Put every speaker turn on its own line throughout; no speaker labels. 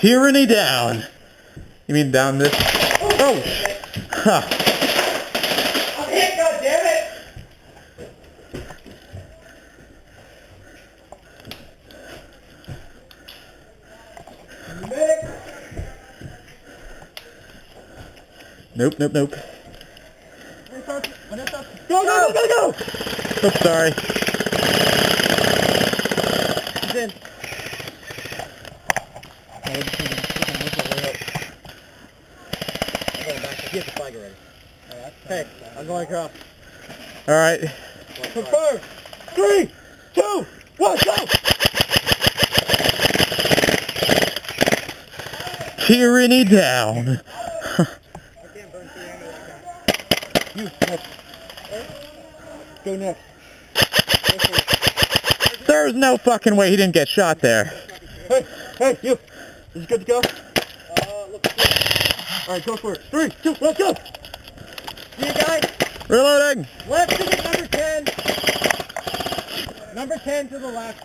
Tyranny down. You mean down this? Oh! Huh.
I'm hit, goddammit! Medic!
Nope, nope, nope.
Go, go, go, go, go!
Oops, sorry.
He's in. Hey, I'm going across.
Alright.
Confirm. Three, two, one, go!
Tyranny down.
You, next. Go next.
There's no fucking way he didn't get shot there.
Hey, hey, you. Is it good to go? Uh, Alright, go for it. Three, two, let's go! See you guys.
Reloading!
Left to the number 10. Number 10 to the left.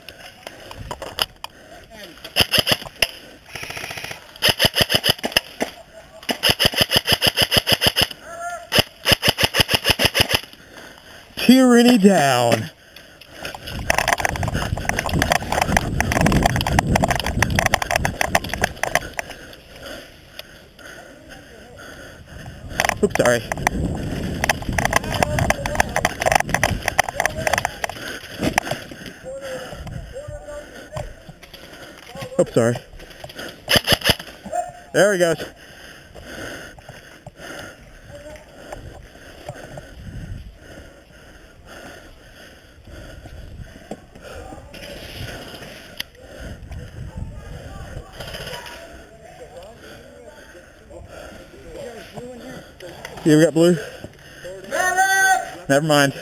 Tyranny down. Oops, sorry. Oops, sorry. There he goes. You ever got blue? Never mind.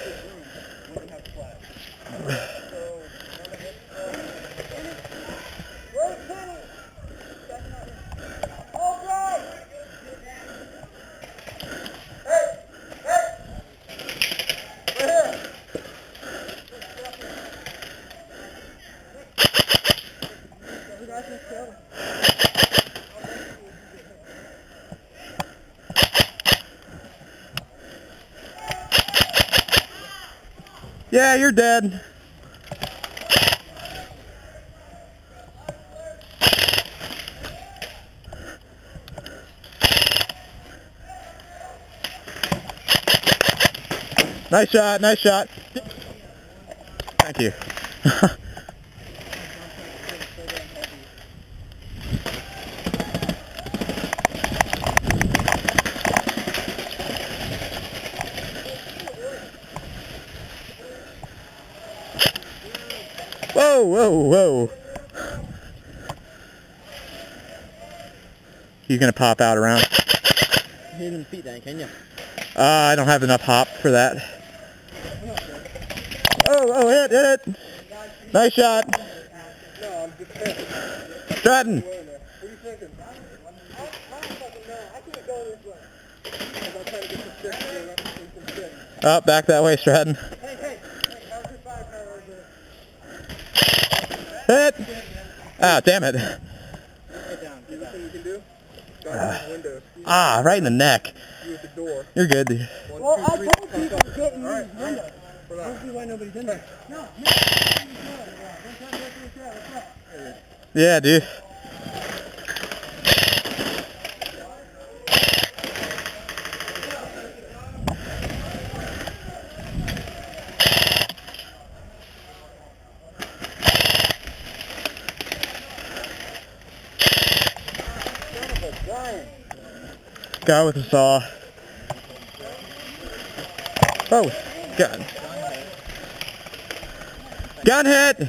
Yeah, you're dead. Nice shot, nice shot. Thank you. Whoa, whoa, whoa. He's gonna pop out around.
Hit him feet then, can you?
Uh, I don't have enough hop for that. Oh, oh, hit, hit it. Nice shot.
No, I'm just saying.
Stratton.
What are you thinking? I don't fucking know. I couldn't go this way. Because I'm trying to get some shit to get some shit.
Oh, back that way, Stratton.
Hey, hey, hey, how's your five power
Hit. Ah, damn it.
You uh.
Ah, right in the neck.
You the.
You're good. dude.
Well, I told people to get in
right.
windows. I don't see why nobody's in there. No, no.
Yeah, dude. Guy with a saw. Oh, gun. Gun hit!